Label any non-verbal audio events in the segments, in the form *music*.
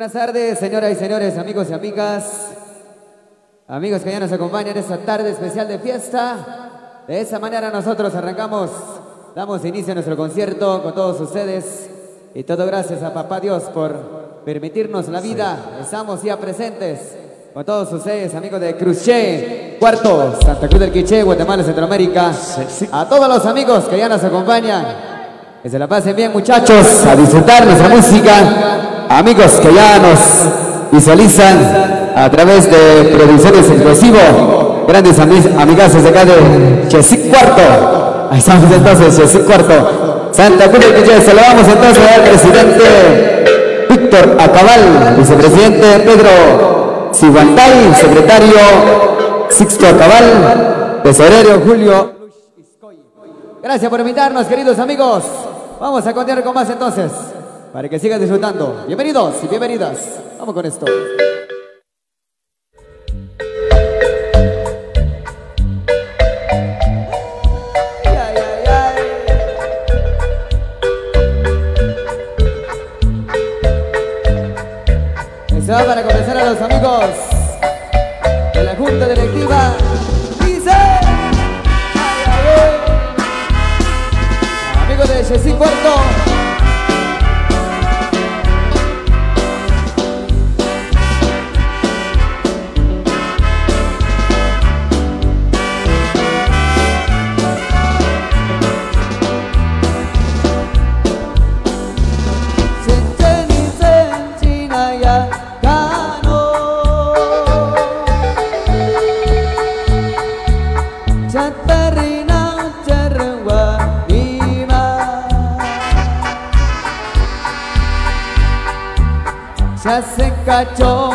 buenas tardes, señoras y señores, amigos y amigas. Amigos que ya nos acompañan esta tarde especial de fiesta. De esa manera nosotros arrancamos, damos inicio a nuestro concierto con todos ustedes. Y todo gracias a Papá Dios por permitirnos la vida. Estamos ya presentes con todos ustedes, amigos de Cruché, Cuarto, Santa Cruz del Quiché, Guatemala, Centroamérica. A todos los amigos que ya nos acompañan. Que se la pasen bien, muchachos, a disfrutar nuestra música. Amigos que ya nos visualizan a través de Producciones Explosivo. Grandes ami- amigazos de acá de Chesic Cuarto. Ahí estamos entonces, Chesic Cuarto. Santa Cruz Quiché, saludamos entonces al presidente Víctor Acabal, vicepresidente Pedro Siguantay, secretario Sixto Acabal, tesorero Julio. Gracias por invitarnos, queridos amigos. Vamos a continuar con más entonces, para que sigan disfrutando. Bienvenidos y bienvenidas. Vamos con esto. Eso va para comenzar a los amigos de la Junta Directiva. Dice. Amigos de Jessy Puerto. cho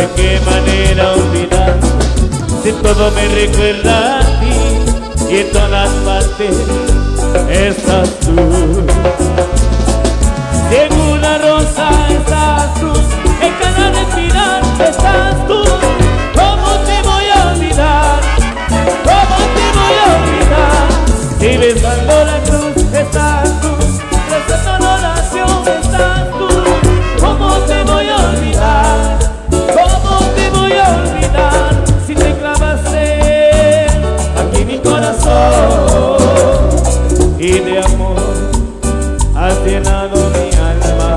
de qué manera olvidar. Si todo me recuerda a ti Y en todas partes estás tú. Si una rosa estás tú En cada respirar estás tú. y de amor has llenado mi alma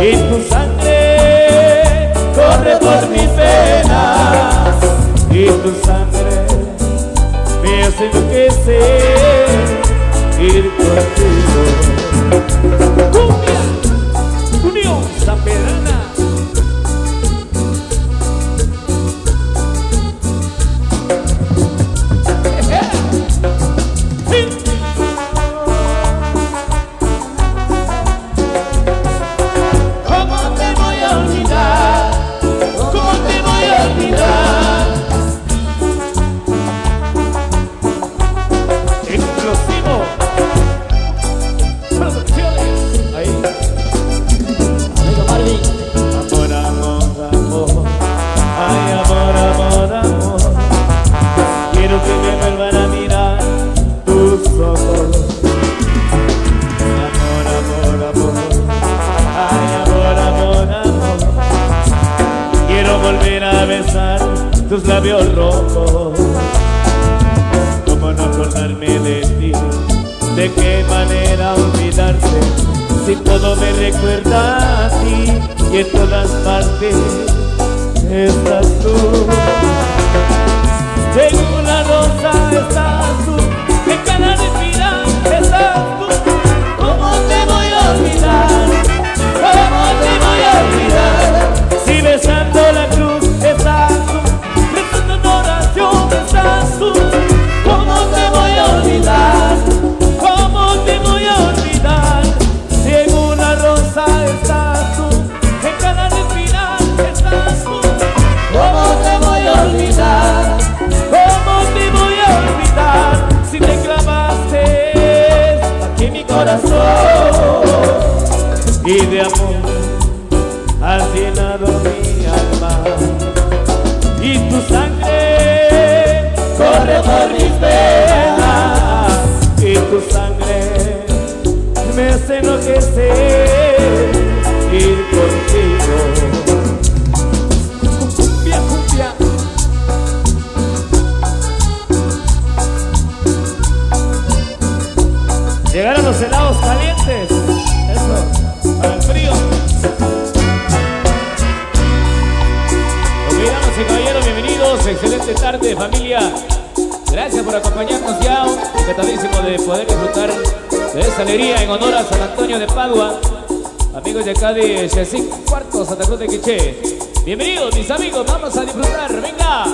y tu sangre corre por mis venas y tu sangre me hace enloquecer ir contigo. Cumbia, unión, De Padua, amigos de acá de Cuarto, Santa Cruz de Quiché. Bienvenidos mis amigos, vamos a disfrutar, venga.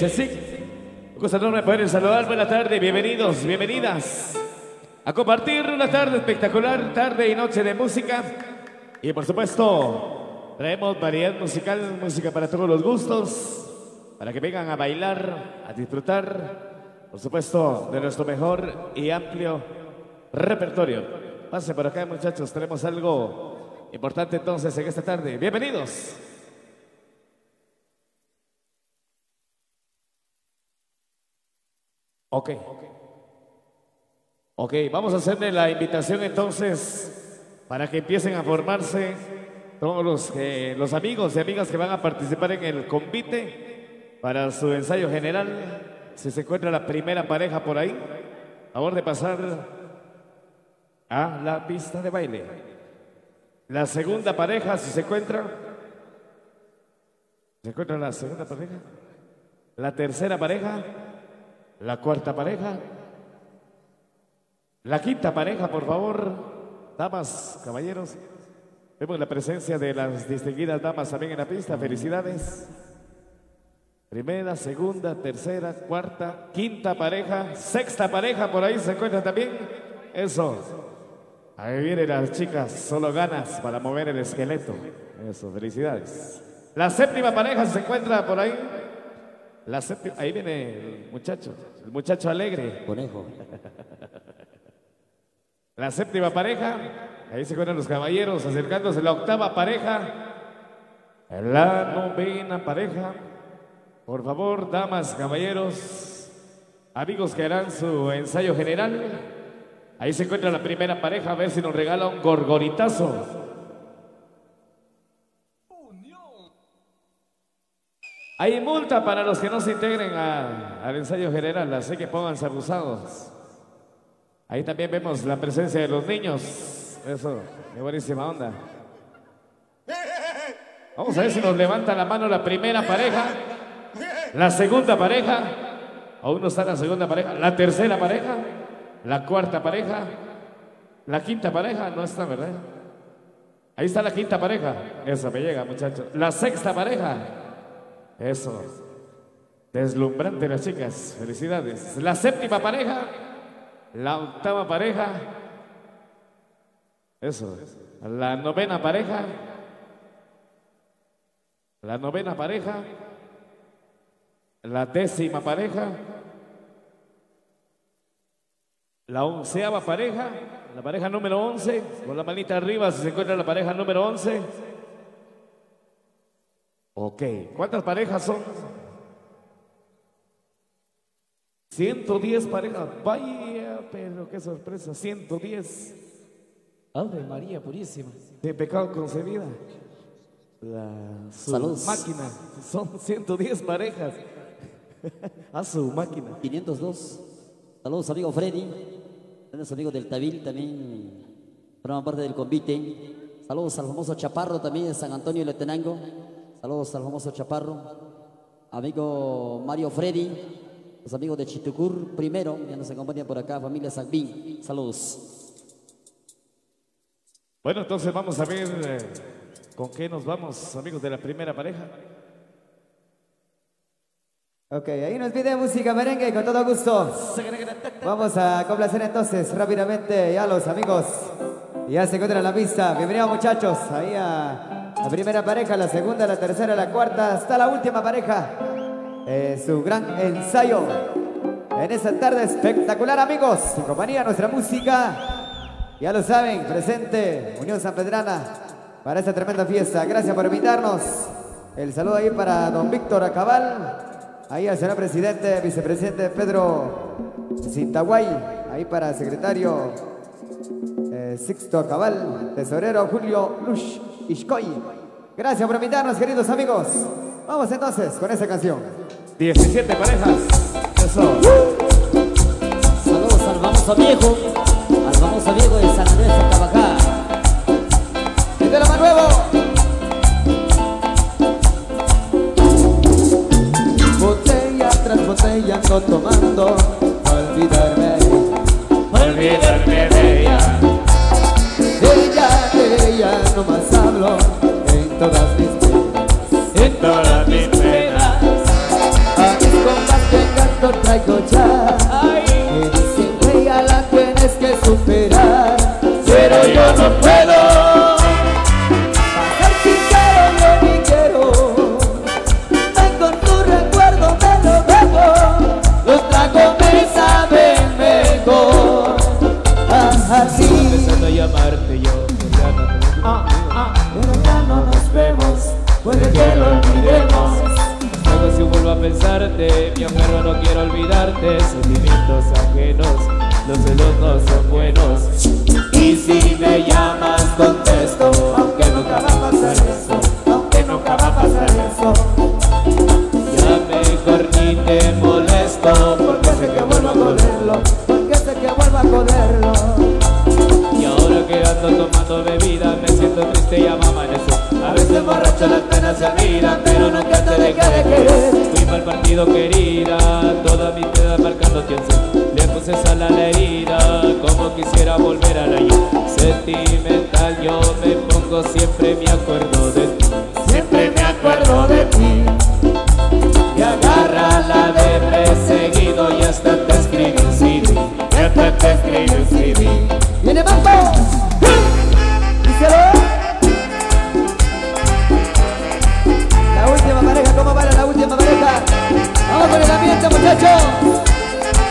De CECIC. Un gusto enorme poder saludar. Buenas tardes, bienvenidos, bienvenidas a compartir una tarde espectacular, tarde y noche de música. Y por supuesto, traemos variedad musical, música para todos los gustos, para que vengan a bailar, a disfrutar, por supuesto, de nuestro mejor y amplio repertorio. Pase por acá, muchachos, tenemos algo importante entonces en esta tarde. Bienvenidos. Ok. Ok, vamos a hacerle la invitación entonces para que empiecen a formarse todos los, los amigos y amigas que van a participar en el convite para su ensayo general. Si se encuentra la primera pareja por ahí, favor de pasar a la pista de baile. La segunda pareja, si se encuentra, ¿se encuentra la segunda pareja? La tercera pareja, la cuarta pareja, la quinta pareja, por favor, damas, caballeros. Vemos la presencia de las distinguidas damas también en la pista. Felicidades. Primera, segunda, tercera, cuarta, quinta pareja, sexta pareja, por ahí se encuentra también. Eso. Ahí vienen las chicas, solo ganas para mover el esqueleto. Eso, felicidades. La séptima pareja se encuentra por ahí. La séptima, ahí viene el muchacho, el muchacho alegre. Conejo. La séptima pareja, ahí se encuentran los caballeros acercándose. La octava pareja, la novena pareja. Por favor, damas, caballeros, amigos que harán su ensayo general. Ahí se encuentra la primera pareja, a ver si nos regala un gorgoritazo. Hay multa para los que no se integren a- al ensayo general, así que pónganse abusados. Ahí también vemos la presencia de los niños. Eso, qué buenísima onda. Vamos a ver si nos levanta la mano la primera pareja, la segunda pareja, aún no está la segunda pareja, la tercera pareja, la cuarta pareja, la quinta pareja, no está, ¿verdad? Ahí está la quinta pareja. Eso me llega, muchachos. La sexta pareja. Eso. Deslumbrante las chicas. Felicidades. La séptima pareja. La octava pareja. Eso. La novena pareja. La novena pareja. La décima pareja. La onceava pareja. La pareja número once. Con la manita arriba si se encuentra la pareja número once. Ok. ¿Cuántas parejas son? 110 parejas. Vaya, pero qué sorpresa. 110 Ave María Purísima. de pecado concebida. La su Salud. máquina. Son 110 parejas. *laughs* A su máquina. 502. Saludos, amigo Freddy. Saludos, amigos del Tabil también. Forman parte del convite. Saludos al famoso Chaparro también de San Antonio de Letenango. Saludos al famoso Chaparro. Amigo Mario Freddy. Los amigos de Chitucur primero. Ya nos acompañan por acá. Familia Sagbín. Saludos. Bueno, entonces vamos a ver eh, con qué nos vamos, amigos de la primera pareja. Ok, ahí nos pide música merengue con todo gusto. Vamos a complacer entonces rápidamente ya los amigos. Ya se encuentran en la pista. Bienvenidos muchachos. Ahí a la primera pareja, la segunda, la tercera, la cuarta, hasta la última pareja. Su gran ensayo. En esta tarde espectacular amigos. En compañía nuestra música. Ya lo saben, presente Unión San Pedrana para esta tremenda fiesta. Gracias por invitarnos. El saludo ahí para don Víctor Acabal. Ahí al señor presidente, vicepresidente Pedro Cintaguay. Ahí para el secretario eh, Sixto Acabal. Tesorero Julio Lush Ishkoy. Gracias por invitarnos, queridos amigos. Vamos entonces con esa canción. 17 parejas. Eso. Saludos al famoso viejo, al famoso viejo de San Andrés de Tabacá. ¡El de lo más nuevo! Botella tras botella ando tomando para olvidarme Olvidarme de ella. de ella, de ella no más hablo en todas mis vidas. En todas mis penas. A mis compas que canto traigo ya pensarte, mi amor, no quiero olvidarte. Sentimientos ajenos, los celos no son buenos. Y si me llamas contesto, aunque nunca va a pasar eso Aunque nunca va a pasar eso. Ya mejor ni te molesto Porque sé que vuelvo a joderlo Porque sé que vuelvo a joderlo. Y ahora que ando tomando bebida Me siento triste y ya me amanece. A veces borracho las penas se olvidan Pero nunca te dejé de querer Partido querida. Toda mi vida marcando Le puse sal a la herida Como quisiera volver a la yo Sentimental yo me pongo Siempre me acuerdo de ti. Siempre me acuerdo de ti. Y agarra la de perseguido Y hasta te escribí un CD Y hasta te escribí un CD con el ambiente, muchachos!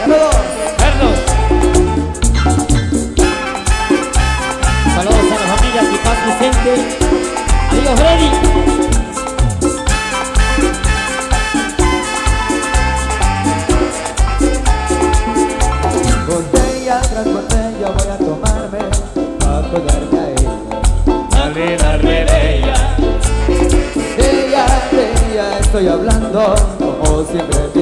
¡Saludos! Carlos Saludos a la familia Pipaz Vicente. Amigos Freddy. Botella tras botella voy a tomarme para acordarme a ella. olvidarme de ella. De ella, de ella estoy hablando, como siempre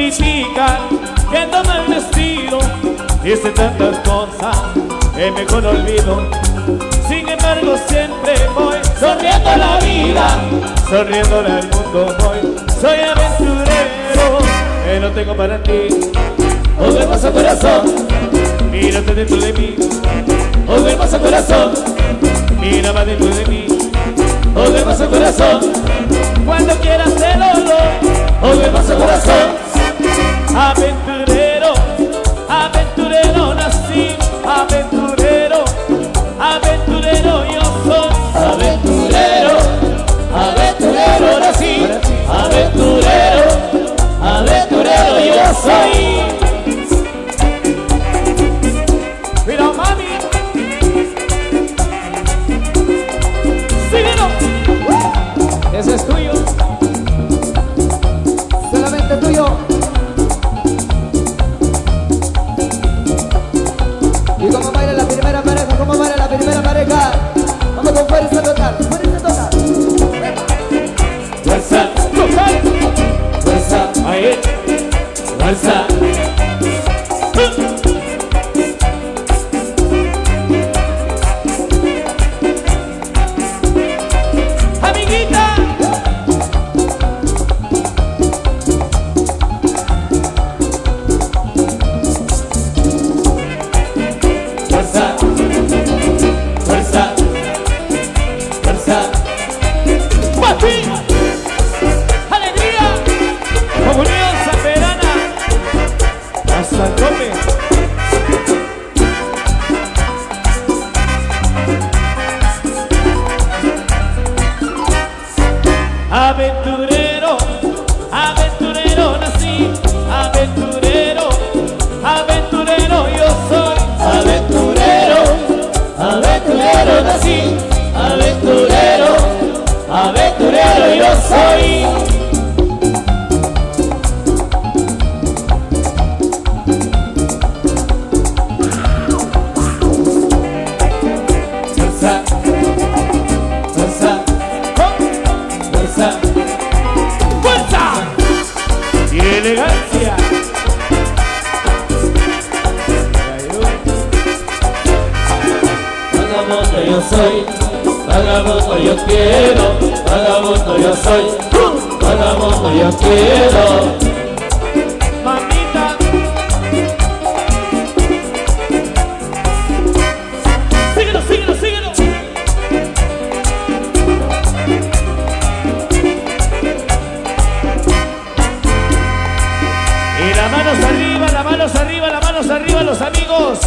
critican, que ando mal vestido, dice tantas cosas, que mejor olvido. Sin embargo siempre voy sonriendo la vida, sonriendo al mundo voy. Soy aventurero, que no tengo para ti. Que pasa corazón, Mírate dentro de mí, que pasa corazón, mira más dentro de mí. que pasa corazón, Cuando quieras te lo doy. que pasa corazón, Aventurero, aventurero nací, aventurero, aventurero yo soy. aventurero, aventurero nací, aventurero, aventurero yo soy. Arriba, los amigos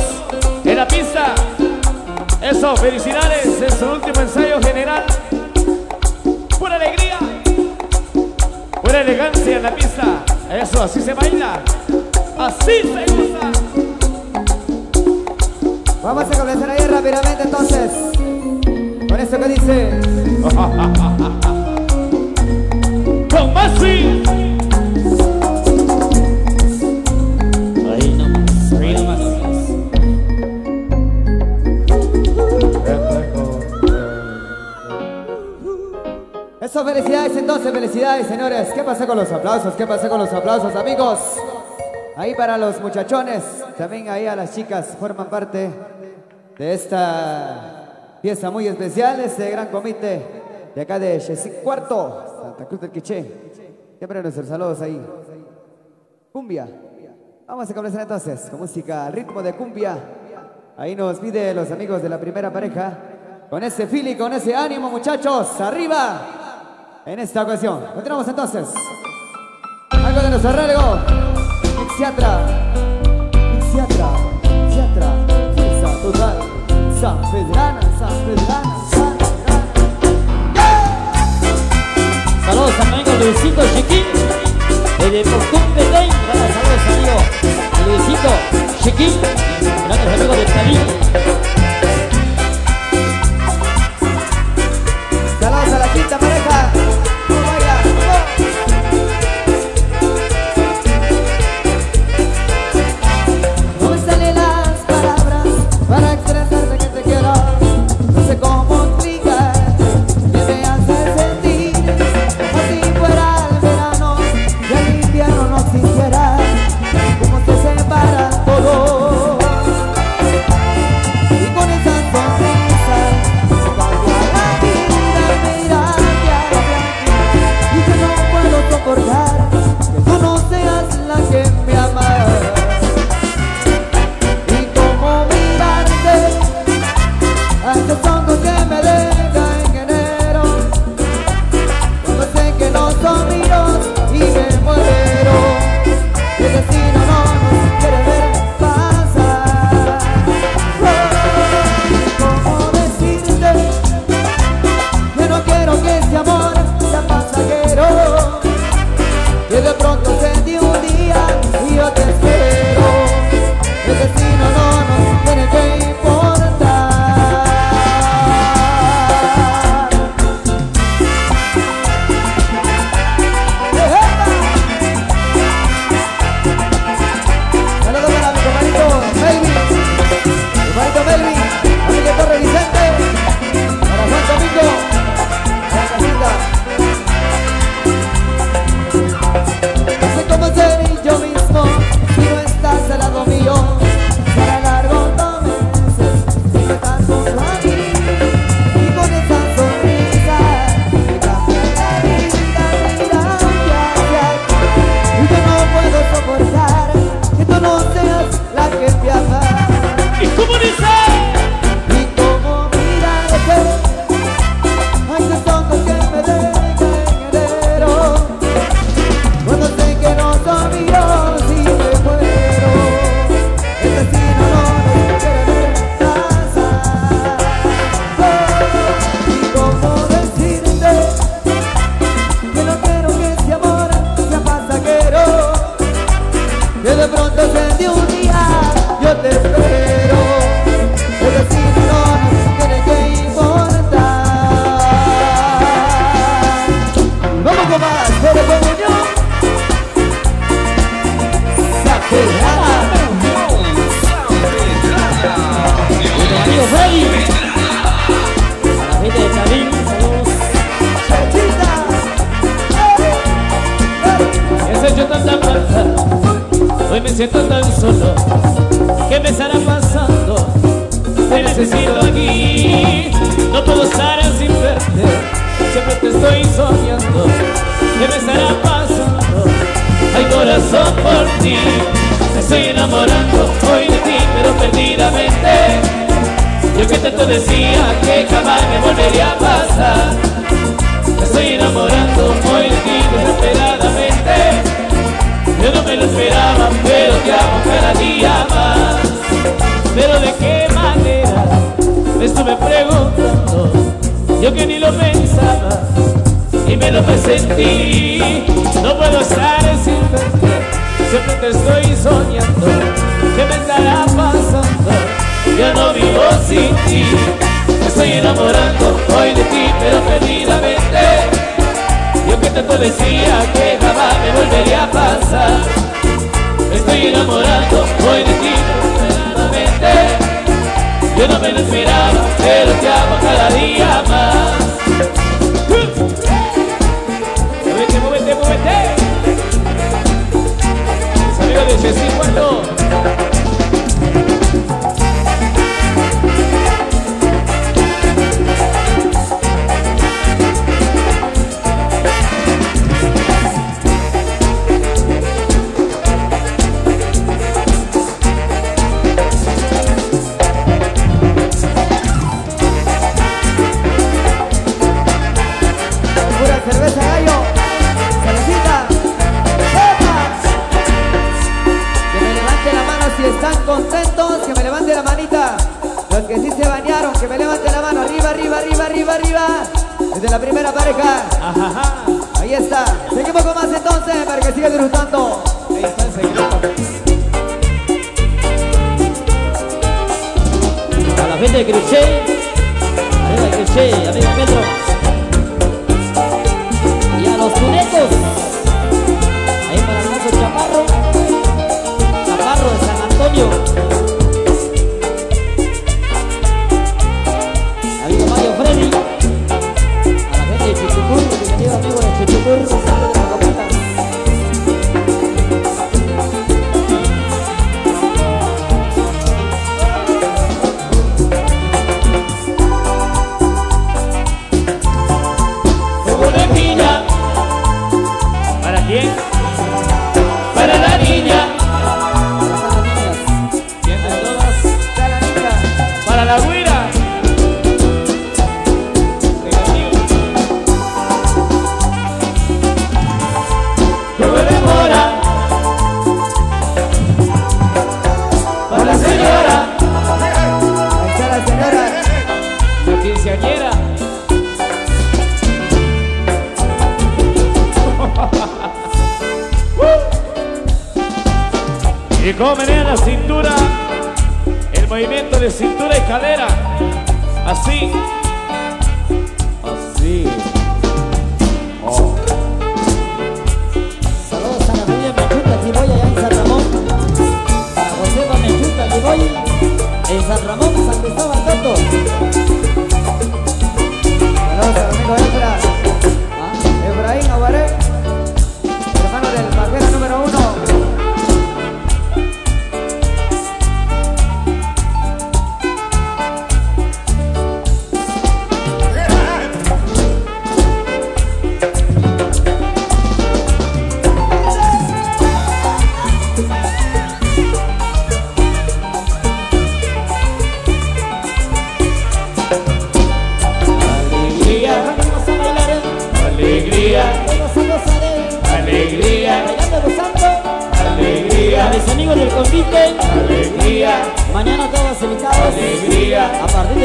en la pista. Eso, felicidades en su último ensayo general. Pura alegría, pura elegancia en la pista. Eso, así se baila, así se gusta. Vamos a comenzar ahí rápidamente entonces. Con esto que dice. *laughs* Con más Felicidades entonces, felicidades señores. ¿Qué pasa con los aplausos? ¿Qué pasa con los aplausos, amigos? Ahí para los muchachones, también ahí a las chicas forman parte de esta pieza muy especial, este gran comité de acá de Chesic Cuarto, Santa Cruz del Quiché. Siempre nuestros saludos ahí. Cumbia. Vamos a comenzar entonces con música al ritmo de cumbia. Ahí nos pide los amigos de la primera pareja. Con ese fili, con ese ánimo, muchachos. ¡Arriba! en esta ocasión. Continuamos entonces. Algo de nuestro arreglo. Ixiatra, Ixiatra, Ixiatra, Fuerza Total, San Pedrana, San Pedrana, San Pedrana. Saludos a mi amigo Luisito Chiquín, desde Costumbre Day. Grandes saludos, amigo Luisito Chiquín, grandes amigos de Cali. Saludos a la quinta pareja.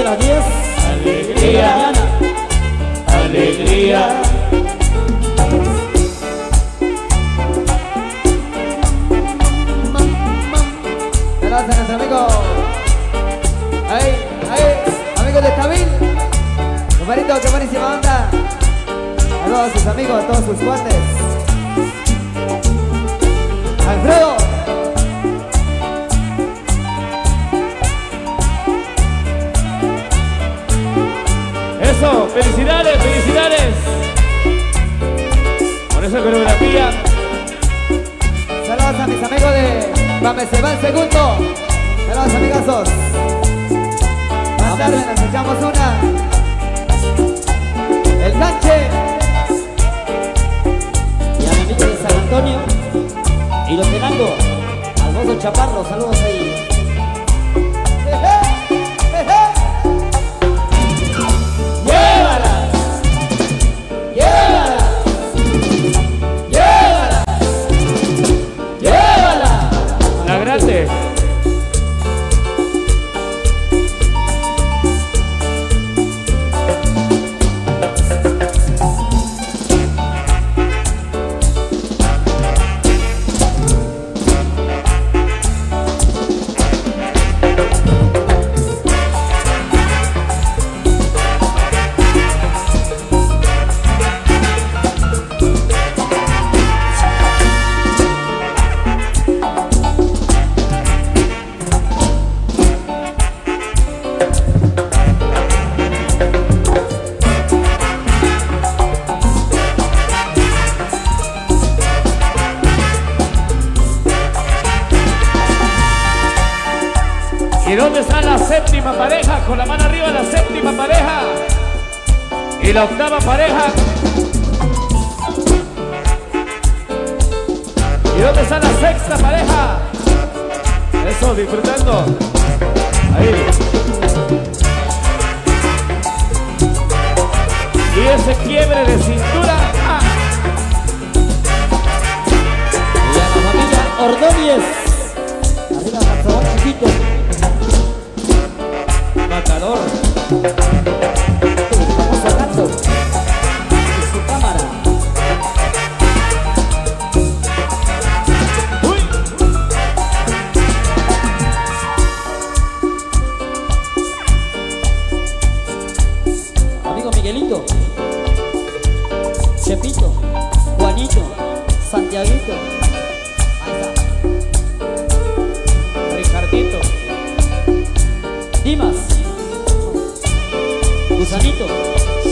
Alegría, a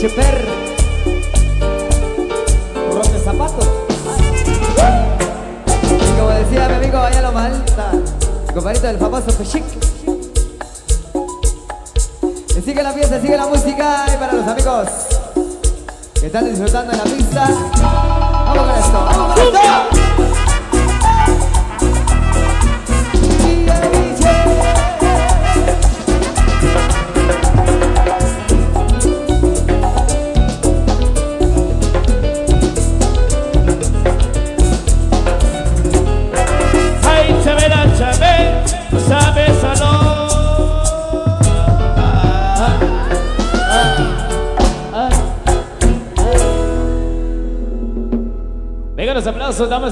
Super. Rompe zapatos. Y como decía mi amigo Vayalo Malta, compadrito del famoso Pechic. Sigue la fiesta, sigue la música y para los amigos que están disfrutando en la pista. Vamos con esto, vamos con esto.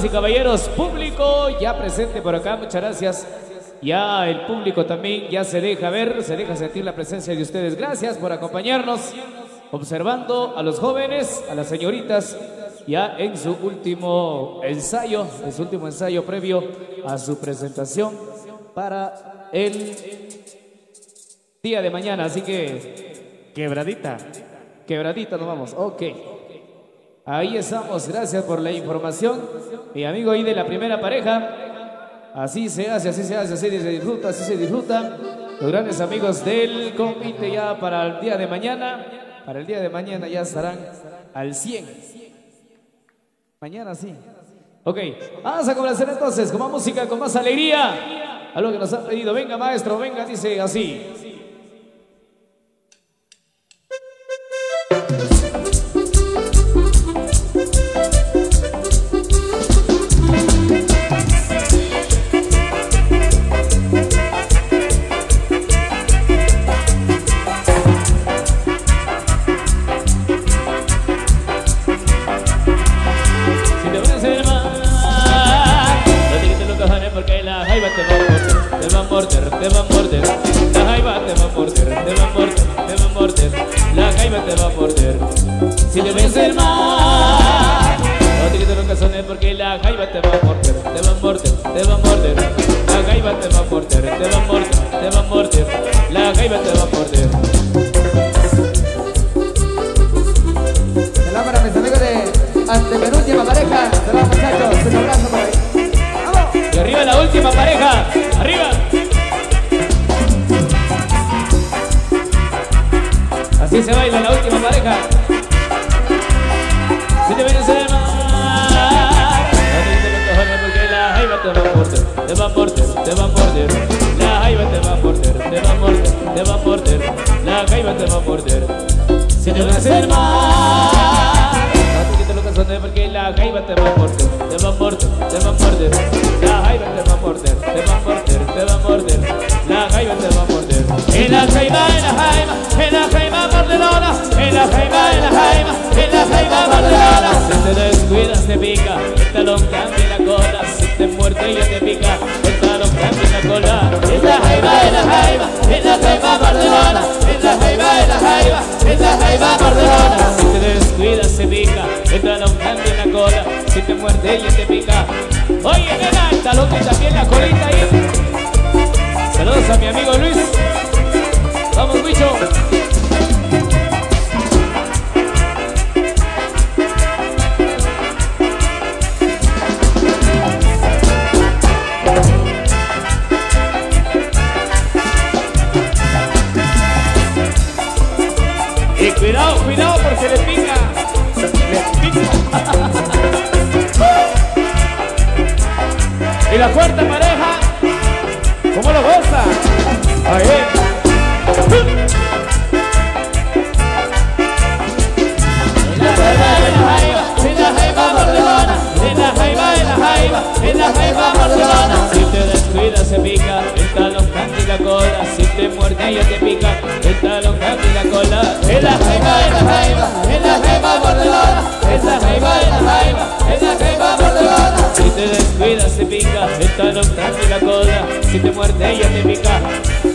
Y caballeros, público ya presente por acá, muchas gracias. Ya el público también ya se deja ver, se deja sentir la presencia de ustedes. Gracias por acompañarnos, observando a los jóvenes, a las señoritas, ya en su último ensayo, en su último ensayo previo a su presentación para el día de mañana. Así que, quebradita, quebradita nos vamos. Ok. Ahí estamos, gracias por la información. Mi amigo ahí de la primera pareja. Así se hace, así se hace, así se disfruta, así se disfruta. Los grandes amigos del convite ya para el día de mañana. Para el día de mañana ya estarán al 100. Mañana sí. Ok, vamos a comenzar entonces con más música, con más alegría. Algo que nos han pedido. Venga, maestro, venga, dice así. La jaiba te va a morder, te va a morder, te va a morder. La jaiba te va a morder, te va a morder, te va a morder. La jaiba te va a morder. Si te pones el mal, no te quites los cojones porque la jaiba te va a morder, te va a morder, te va a morder. La jaiba te va a morder, te va a morder, te va a morder. La jaiba te va a morder. La para mis amigos de pareja. Va muchachos, un abrazo. ¡Vamos! Y arriba la última pareja, arriba. Así se baila la última pareja. Si te vienes a mar, porque la jaiba te va a morder, te va a morder, te va a morder. La jaiba te va a morder, te va a morder, te va a morder. La jaiba te va a morder. Si te vienes a mar, no te quites los porque la jaiba te va a morder, te va a morder, te va a morder. La jaiba, en la jaiba, en la jaiba mordelona, en la jaiba, en la jaiba, en la jaiba mordelona. Si te descuidas te pica, el talón cambia la cola. Si te muerde ya te pica, el talón cambia la cola. En la jaiba, en la jaiba, en la jaiba mordelona, en la jaiba, en la jaiba, en la jaiba mordelona. Si te descuidas se pica, el talón cambia la cola. Si te muerde ya te pica. Oye, nena, el talón y también la colita ahí. Saludos a mi amigo Luis. Vamos, bicho. Y cuidado, cuidado porque le pica. Le pica. *laughs* y la cuarta arrastrando la cola Si te muerde ella te pica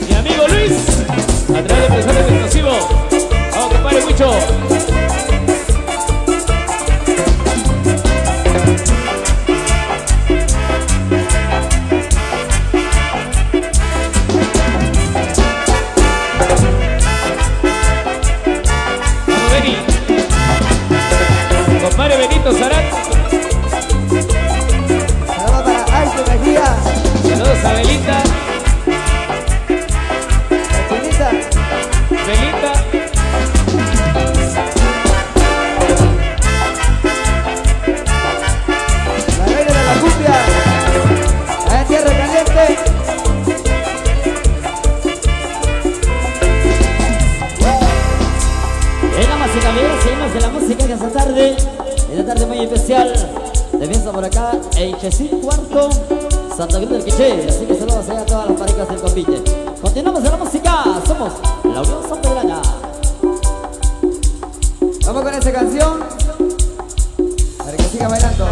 para que siga bailando.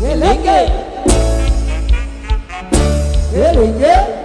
¡Qué lingue! ¡Qué lingue!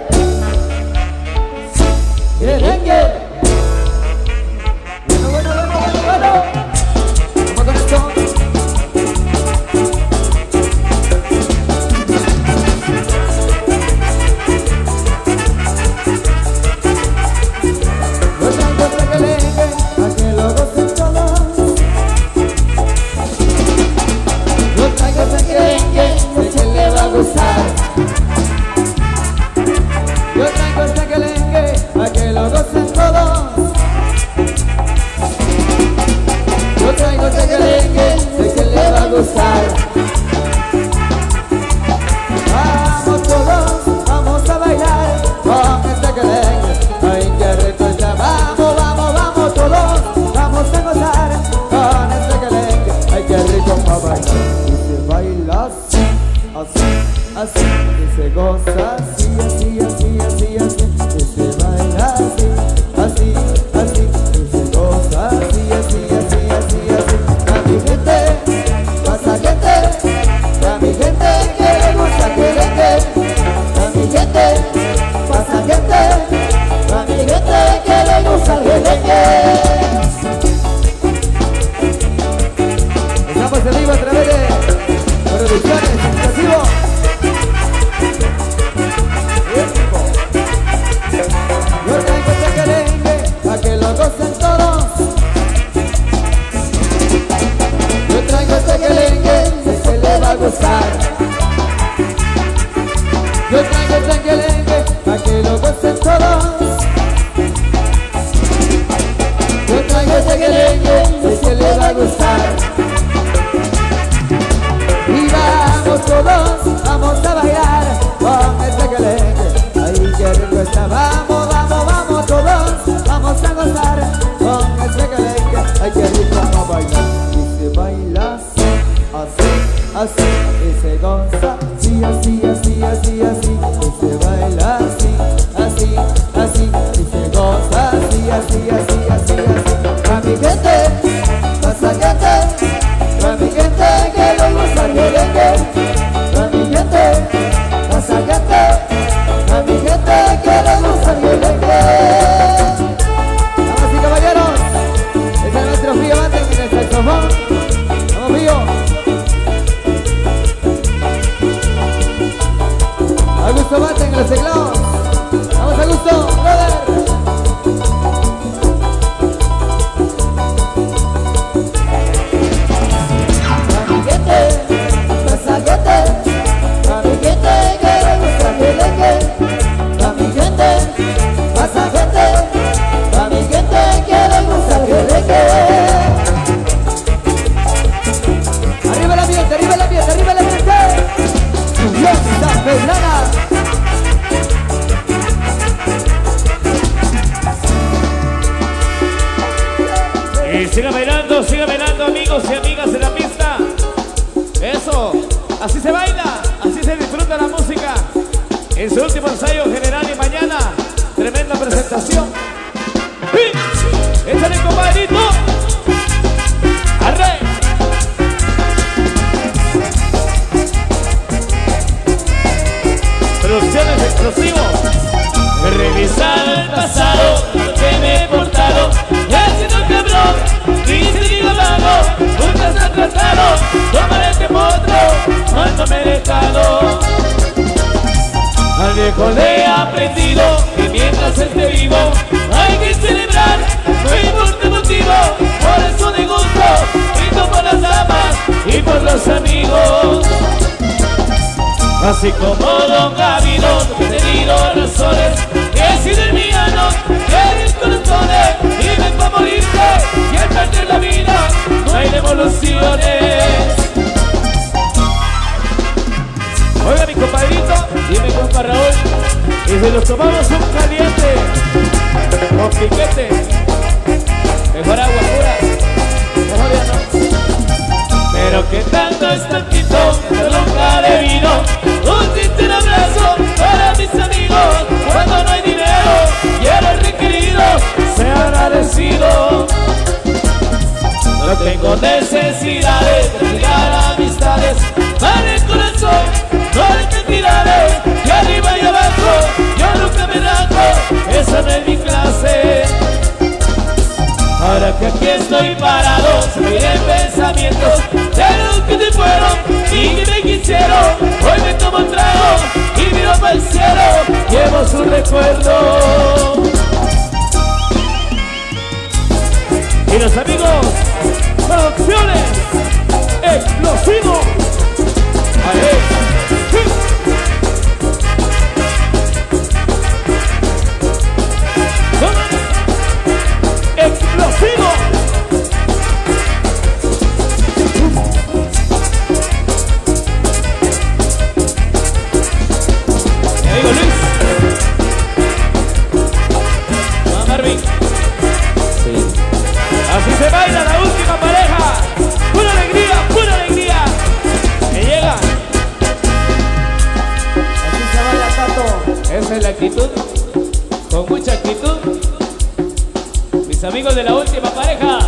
Amigos de la última pareja.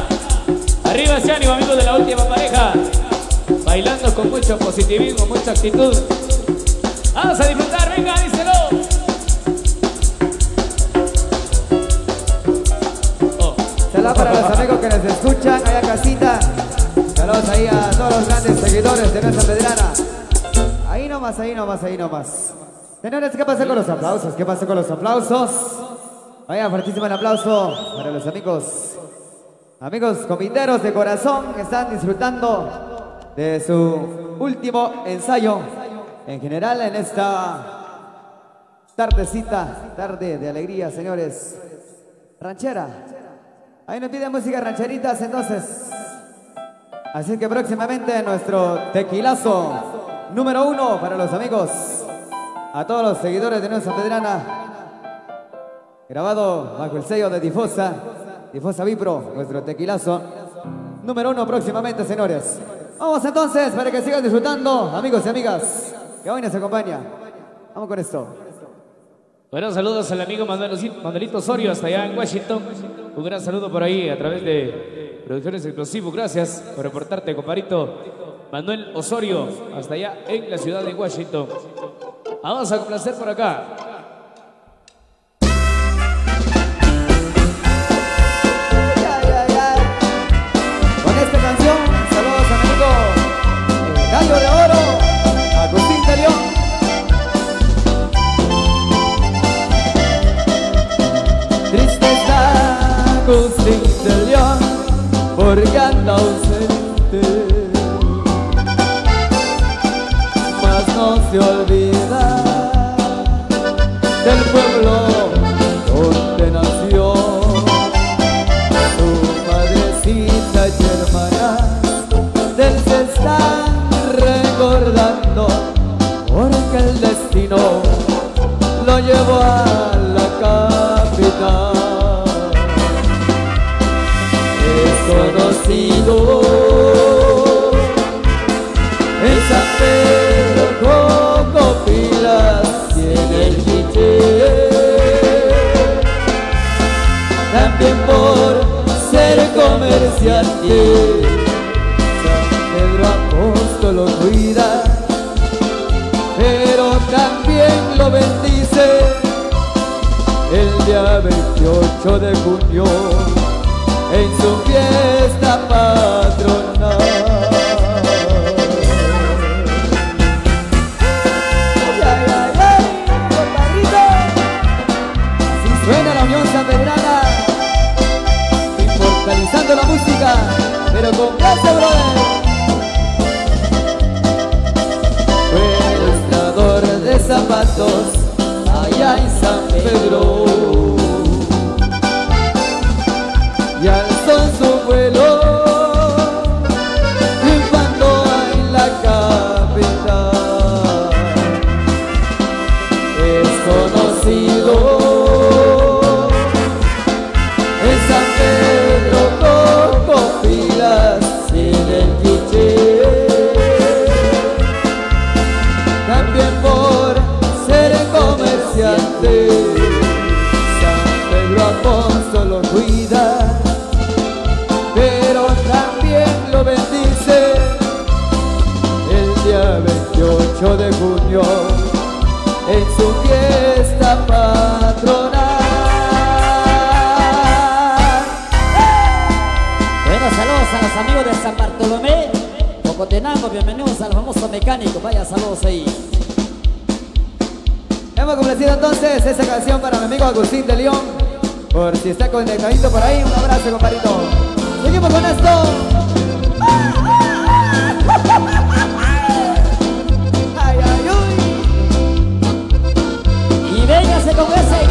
Arriba ese ánimo, amigos de la última pareja. Bailando con mucho positivismo, mucha actitud. Vamos a disfrutar, venga, díselo. Oh. Para los amigos que nos escuchan allá casita. Saludos ahí a todos los grandes seguidores de nuestra Medrana. Ahí nomás, ahí nomás, ahí nomás. Señores, ¿qué pasa con los aplausos? ¿Qué pasa con los aplausos? Vaya, fuertísimo el aplauso amigos. Amigos comiteros de corazón que están disfrutando de su último ensayo en general en esta tardecita, tarde de alegría, señores. Ranchera. Ahí nos piden música rancheritas entonces. Así que próximamente nuestro tequilazo número uno para los amigos. A todos los seguidores de Nuestra Pedrana. Grabado bajo el sello de Difosa. Difosa Vipro, nuestro tequilazo número uno próximamente, señores. Vamos entonces para que sigan disfrutando, amigos y amigas. Que hoy nos acompaña. Vamos con esto. Bueno, saludos al amigo Manuelito Osorio hasta allá en Washington. Un gran saludo por ahí a través de Producciones Explosivo. Gracias por reportarte, comparito. Manuel Osorio, hasta allá en la ciudad de Washington. Vamos a complacer por acá. León, porque anda ausente. Mas no se olvida del pueblo donde nació su madrecita y hermanas del se están recordando porque el destino lo llevó a la capital conocido. en El zapero con pilas tiene el guille. También por ser comerciante, San Pedro Apóstol lo cuida, pero también lo bendice el día 28 de junio en su fiesta patronal. Ay, ay, ay, compadrito. Si suena la Unión San Pedrana, inmortalizando la música, pero con clase, brother. Fue de zapatos bienvenidos al famoso mecánico. Vaya, saludos ahí. Hemos complacido entonces esta canción para mi amigo Agustín de León. Por si está conectadito por ahí, un abrazo, compadrito. Seguimos con esto. Ay, ay, uy. Y véngase con ese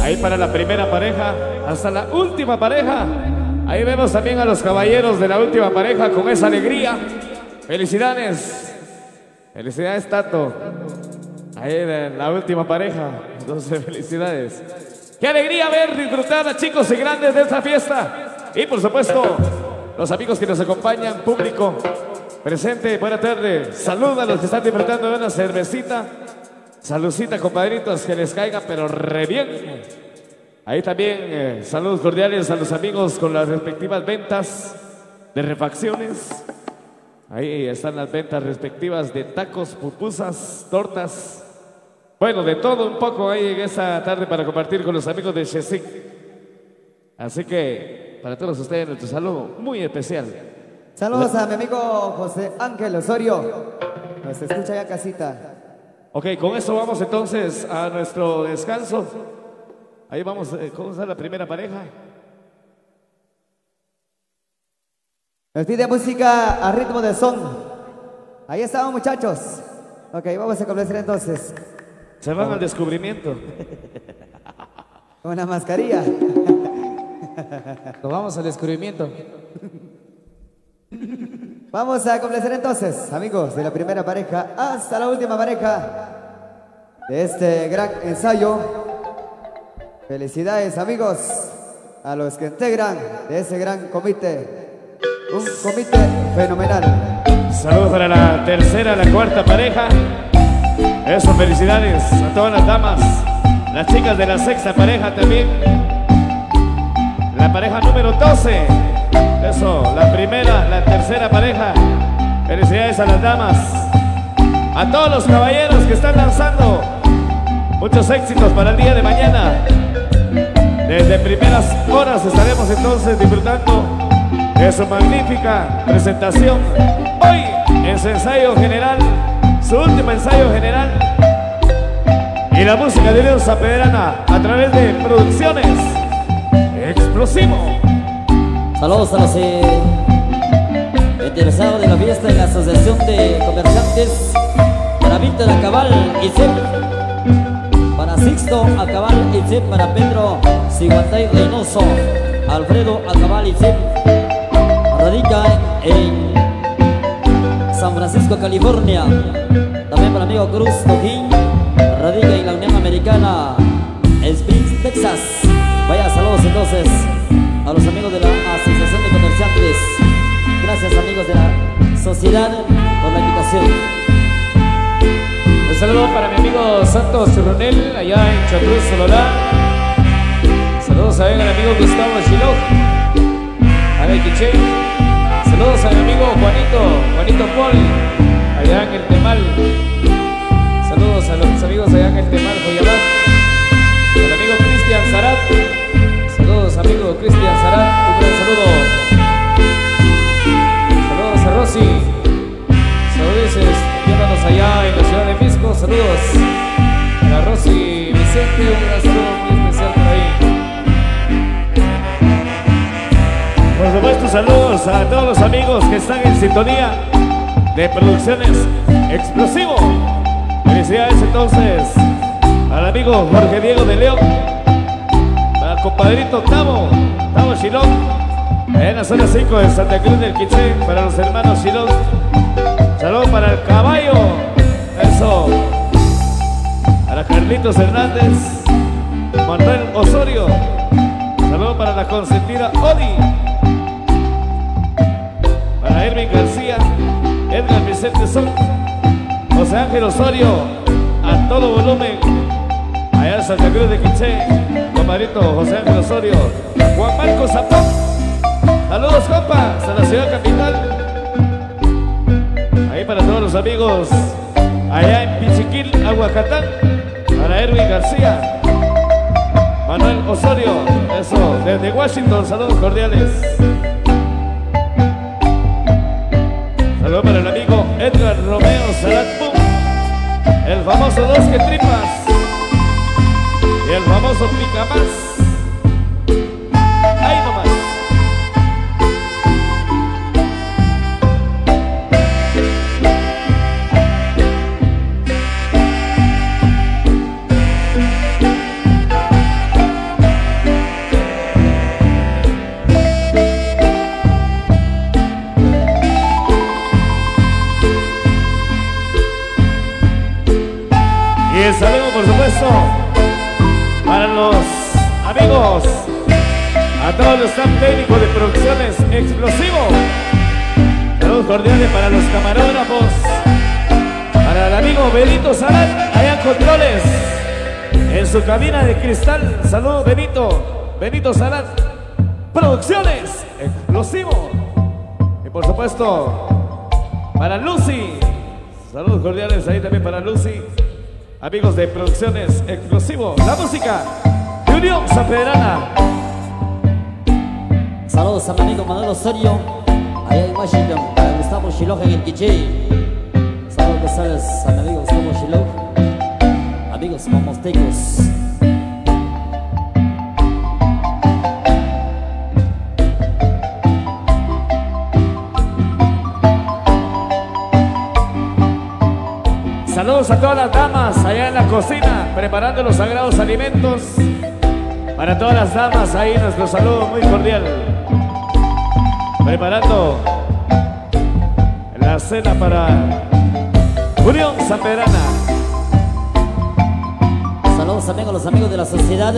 Ahí para la primera pareja, hasta la última pareja. Ahí vemos también a los caballeros de la última pareja con esa alegría. Felicidades. Felicidades, Tato. Ahí de la última pareja. Entonces, felicidades. Qué alegría ver, disfrutar a chicos y grandes de esta fiesta. Y por supuesto, los amigos que nos acompañan, público presente, buena tarde. Saluda a los que están disfrutando de una cervecita. Saludcita, compadritos, que les caiga, pero re bien. Ahí también eh, saludos cordiales a los amigos con las respectivas ventas de refacciones. Ahí están las ventas respectivas de tacos, pupusas, tortas. Bueno, de todo un poco ahí en esta tarde para compartir con los amigos de Chesic. Así que para todos ustedes nuestro saludo muy especial. Saludos a mi amigo José Ángel Osorio. Nos escucha ya casita. Ok, con eso vamos entonces a nuestro descanso. Ahí vamos, eh, ¿cómo está la primera pareja? Nos pide música a ritmo de son. Ahí estamos, muchachos. Ok, vamos a complacer entonces. Se van al descubrimiento. Con la mascarilla. Nos vamos al descubrimiento. *laughs* Vamos a complacer entonces, amigos, de la primera pareja hasta la última pareja de este gran ensayo. Felicidades, amigos, a los que integran de ese gran comité. Un comité fenomenal. Saludos para la tercera, la cuarta pareja. Eso, felicidades a todas las damas. Las chicas de la sexta pareja también. La pareja número 12. Eso, la primera, la tercera pareja. Felicidades a las damas. A todos los caballeros que están lanzando. Muchos éxitos para el día de mañana. Desde primeras horas estaremos entonces disfrutando de su magnífica presentación. Hoy en su ensayo general, su último ensayo general. Y la música de León Zapedrana a través de producciones Explosivo. Saludos a los eh, interesados de la fiesta de la Asociación de Comerciantes para Víctor Acabal y Zep, para Sixto Acabal y Zep, para Pedro Siguantay Reynoso, Alfredo Acabal y Zep, radica en San Francisco, California. También para amigo Cruz Tojín, radica en la Unión Americana, Springs, Texas. Vaya saludos entonces a los amigos de la Asociación de Comerciantes. Gracias amigos de la sociedad por la invitación. Un saludo para mi amigo Santos Churronel, allá en Chatruz, Sololá. Saludos también al amigo Gustavo Chiló, a Quiché. Saludos a mi amigo Juanito, Juanito Paul, allá en el Temal. Saludos a los amigos allá en el Temal, Joyabá. Al amigo Cristian Zarat. Amigo Cristian Zarat. Un gran saludo. Saludos a Rosy. Saludos, viéndonos allá en la ciudad de Misco. Saludos a Rosy Vicente. Un gran saludo muy especial por ahí. Por supuesto, saludos a todos los amigos que están en sintonía de Producciones Explosivo. Felicidades entonces al amigo Jorge Diego de León, compadrito Tavo, Tavo Chilón, en la zona 5 de Santa Cruz del Quiché, para los hermanos Chilón. Saludos para el caballo, eso, para Carlitos Hernández, Manuel Osorio, saludos para la consentida Odi, para Erwin García, Edgar Vicente Son, José Ángel Osorio, a todo volumen, allá en Santa Cruz de Quiché, compadrito José Ángel Osorio, Juan Marcos Zapón, saludos compas a la ciudad capital, ahí para todos los amigos, allá en Pichiquil, Aguacatán, para Erwin García, Manuel Osorio, eso, desde Washington, saludos cordiales. Saludos para el amigo Edgar Romeo Salat Boom, el famoso Dos que Tripas famoso Pica Más. A todos los staff de producciones Explosivo. Saludos cordiales para los camarógrafos, para el amigo Benito Salat, allá controles, en su cabina de cristal. Saludos, Benito, Benito Salat, Producciones Explosivo. Y por supuesto, para Lucy. Saludos cordiales ahí también para Lucy. Amigos de Producciones Exclusivo. La música de Unión Sanpedrana. Saludos a mi amigo Manuel Osorio, allá en Washington, para Gustavo Shiloh en el Quiché. Saludos especiales a mi amigo Gustavo Shiloh, amigos mamostecos. Saludos a todas las damas allá en la cocina, preparando los sagrados alimentos. Para todas las damas ahí nuestro saludo muy cordial. Preparando la cena para Unión Sanpedrana. Saludos también a los amigos de la sociedad,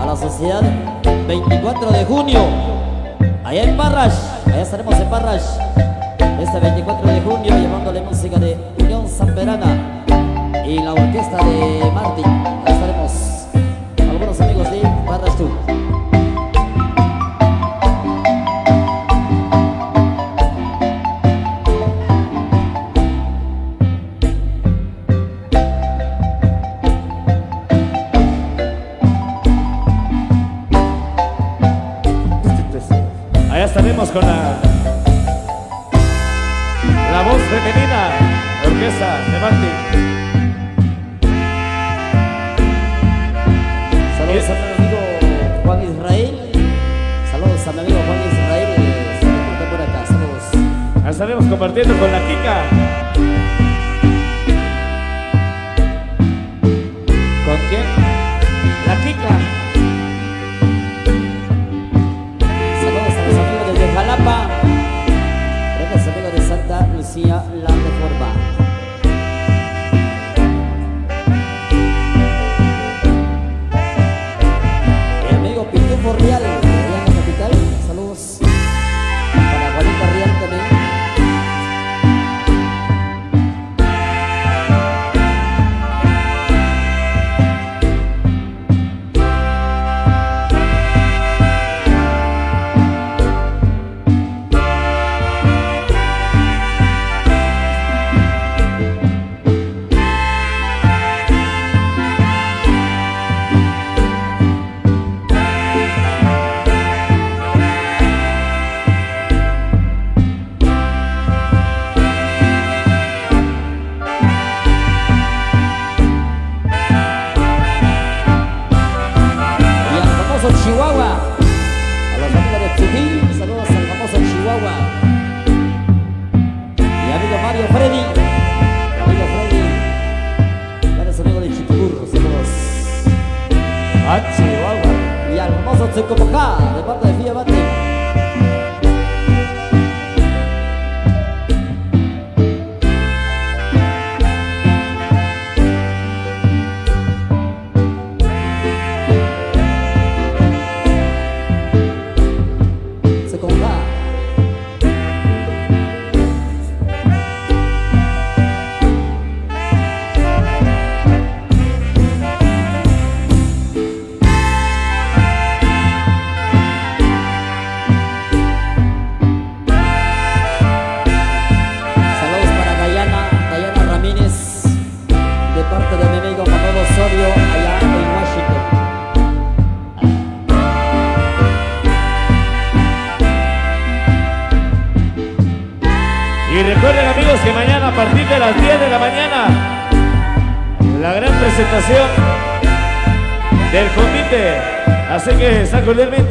a la sociedad 24 de junio, allá en Parrash, allá estaremos en Parrash, este 24 de junio llevándole música de Unión Sanperana y la orquesta de Martín, ahí estaremos algunos amigos de Parrash Tour.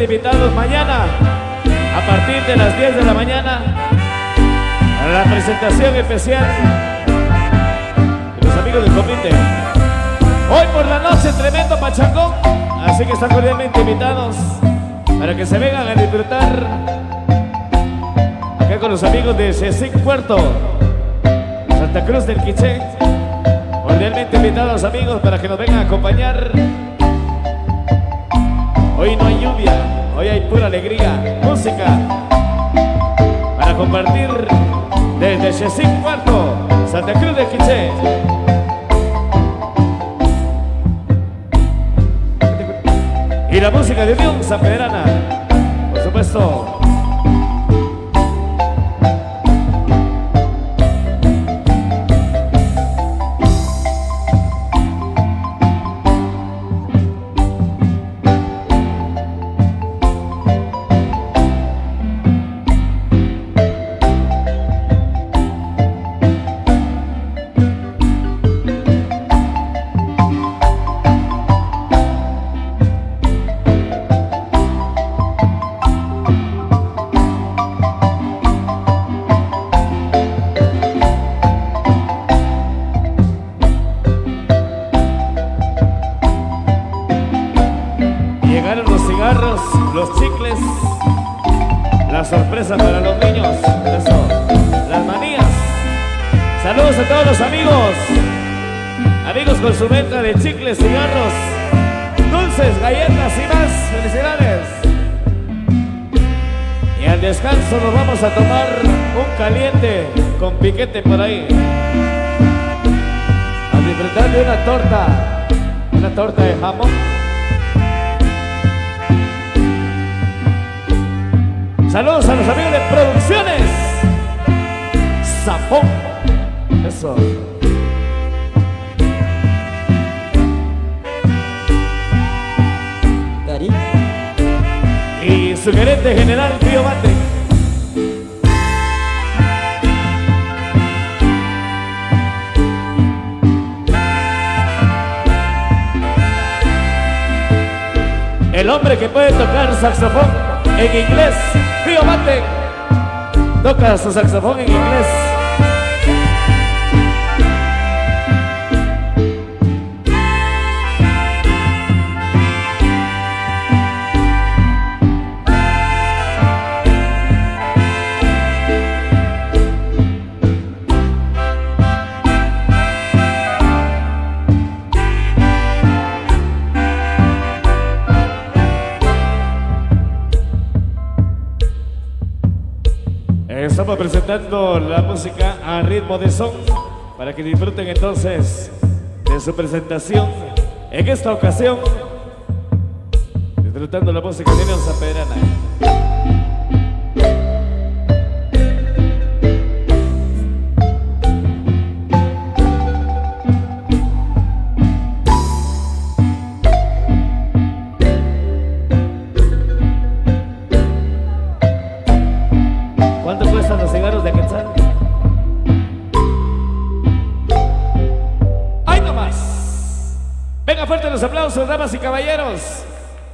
Invitados mañana a partir de las 10 de la mañana a la presentación especial de los amigos del comité. Hoy por la noche tremendo pachangón, así que están cordialmente invitados para que se vengan a disfrutar acá con los amigos de Cecín Puerto, Santa Cruz del Quiché, Cordialmente invitados amigos para que nos vengan a acompañar. Desde Chesín Saludos a los amigos de Producciones. Zapón. Eso. Cariño. Y su gerente general, Pío Mate. El hombre que puede tocar saxofón en inglés, Pío Mate. Toca su saxofón en inglés. Presentando la música a ritmo de son para que disfruten entonces de su presentación en esta ocasión. Disfrutando la música de León Zapedrana.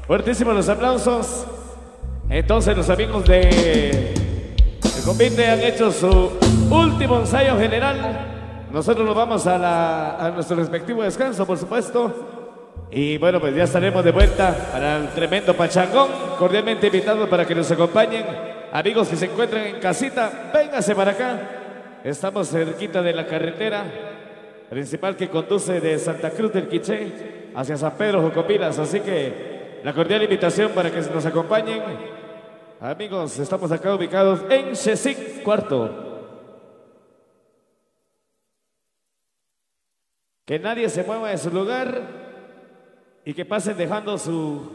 Fuertísimos los aplausos. Entonces los amigos de el convite han hecho su último ensayo general. Nosotros nos vamos a, la- a nuestro respectivo descanso, por supuesto. Y bueno, pues ya estaremos de vuelta para el tremendo pachangón. Cordialmente invitados para que nos acompañen. Amigos que se encuentran en casita, vénganse para acá. Estamos cerquita de la carretera principal que conduce de Santa Cruz del Quiché hacia San Pedro Jocopilas. Así que la cordial invitación para que nos acompañen. Amigos, estamos acá ubicados en Chesic Cuarto. Que nadie se mueva de su lugar y que pasen dejando su,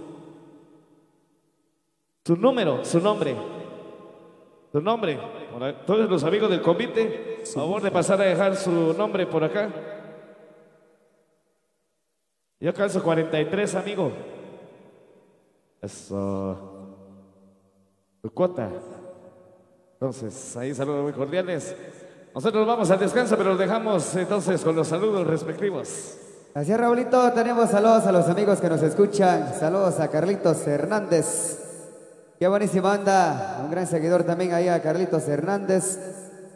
su número, su nombre. Su nombre. Todos los amigos del convite, favor de pasar a dejar su nombre por acá. Yo alcanzo 43, amigo. Eso. Tu cuota. Entonces, ahí saludos muy cordiales. Nosotros vamos al descanso, pero los dejamos entonces con los saludos respectivos. Así es, Raulito, tenemos saludos a los amigos que nos escuchan. Saludos a Carlitos Hernández. Qué buenísima anda. Un gran seguidor también ahí a Carlitos Hernández.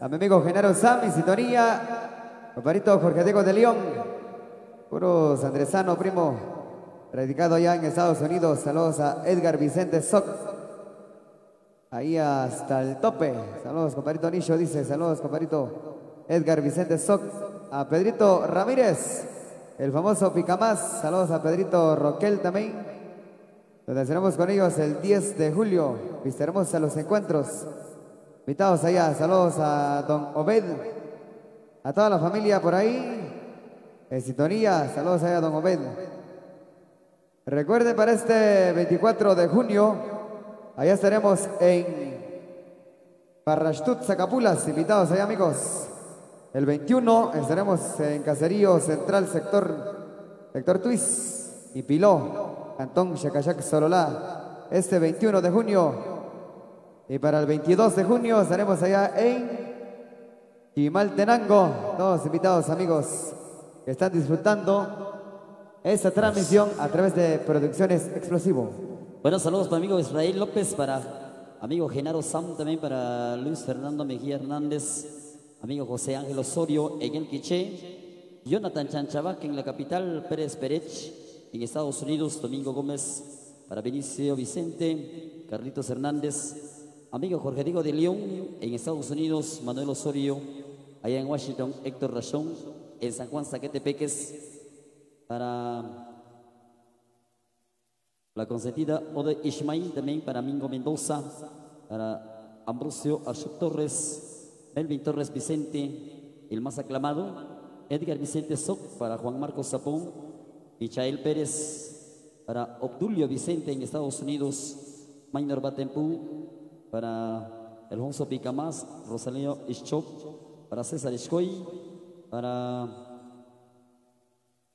A mi amigo Genaro Sam en sintonía. Comparito Jorge Diego de León. Puros Andresano, primo. Radicado allá en Estados Unidos. Saludos a Edgar Vicente Soc. Ahí hasta el tope. Saludos, comparito Nicho dice. Saludos, comparito Edgar Vicente Soc. a Pedrito Ramírez, el famoso Picamás. Saludos a Pedrito Roquel también. Donde estaremos con ellos el 10 de julio. Visitaremos a los encuentros. Invitados allá. Saludos a don Obed. A toda la familia por ahí. En sintonía. Saludos allá don Obed. Recuerden para este 24 de junio. Allá estaremos en Parrashtut, Zacapulas. Invitados allá amigos. El 21 estaremos en Caserío Central, sector, sector Tuis y Piló, Cantón Chacayac, Sololá. Este 21 de junio. Y para el 22 de junio estaremos allá en Chimaltenango. Todos invitados amigos que están disfrutando esta transmisión a través de Producciones Explosivo. Buenos saludos para amigo Israel López, para amigo Genaro Sam, también para Luis Fernando Mejía Hernández, amigo José Ángel Osorio en el Quiché, Jonathan Chanchabac en la capital, Pérez Perech en Estados Unidos, Domingo Gómez para Benicio Vicente, Carlitos Hernández, amigo Jorge Diego de León en Estados Unidos, Manuel Osorio, allá en Washington, Héctor Rachón, en San Juan Zaquetepeques, para la consentida Ode Ismail, también para Mingo Mendoza, para Ambrosio Archuk Torres, Melvin Torres Vicente, el más aclamado, Edgar Vicente Soc para Juan Marcos Zapón, Michael Pérez para Obdulio Vicente en Estados Unidos, Minor Batempú para Alfonso Picamás, Rosalío Ischop, para César Escoy, para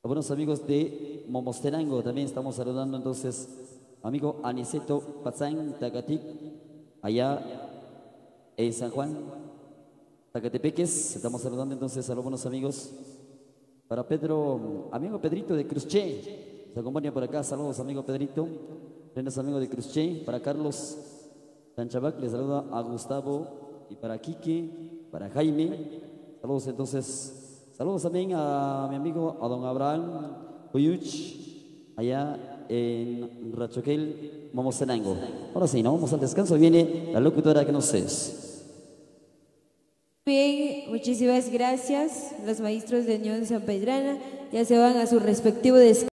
los buenos amigos de Momostenango, también estamos saludando entonces amigo Aniceto Pazán Tagatic, allá en San Juan, Zacatepeques, estamos saludando entonces a los buenos amigos. Para Pedro, amigo Pedrito de Cruzche, se acompaña por acá, saludos amigo Pedrito, buenos amigos de Cruzche, para Carlos Tanchabac, le saluda a Gustavo y para Quique, para Jaime, saludos entonces, saludos también a mi amigo, a don Abraham Uyuch, allá en Rachoquel, Momosenango. Ahora sí, nos vamos al descanso, viene la locutora que nos es. Bien, muchísimas gracias. Los maestros de Unión San Pedrana ya se van a su respectivo descanso.